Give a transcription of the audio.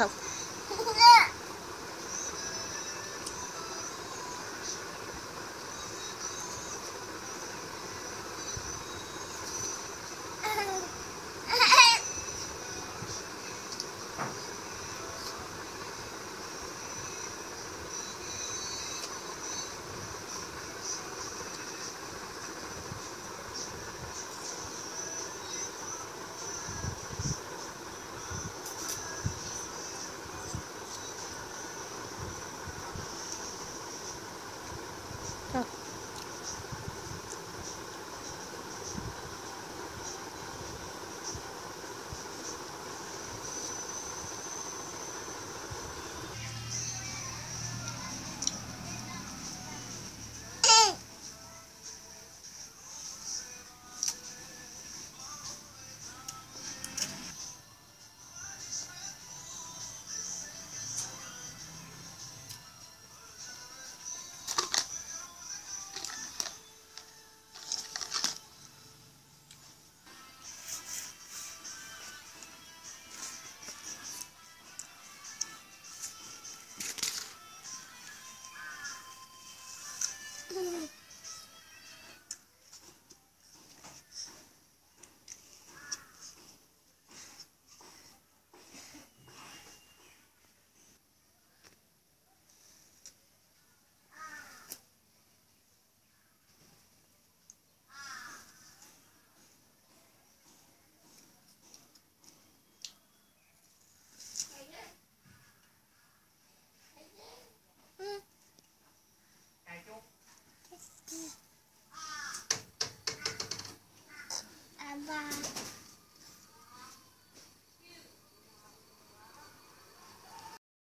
yourself. Oh.